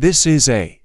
This is a